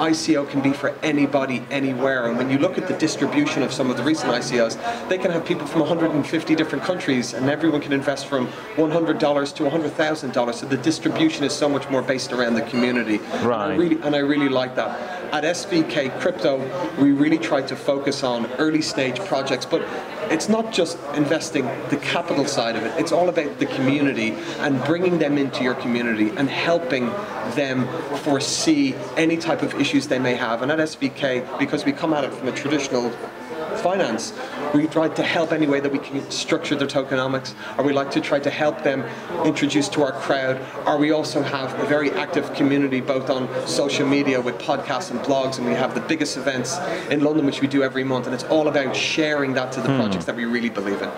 ICO can be for anybody, anywhere. And when you look at the distribution of some of the recent ICOs, they can have people from 150 different countries, and everyone can invest from $100 to $100,000. So the distribution is so much more based around the community. Right. And I really, and I really like that. At SVK Crypto, we really try to focus on early stage projects, but it's not just investing the capital side of it. It's all about the community and bringing them into your community and helping them foresee any type of issues they may have. And at SVK, because we come at it from a traditional finance, we try to help any way that we can structure their tokenomics, or we like to try to help them introduce to our crowd, or we also have a very active community both on social media with podcasts and blogs, and we have the biggest events in London, which we do every month, and it's all about sharing that to the hmm. projects that we really believe in.